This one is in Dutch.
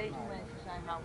Deze mensen zijn nou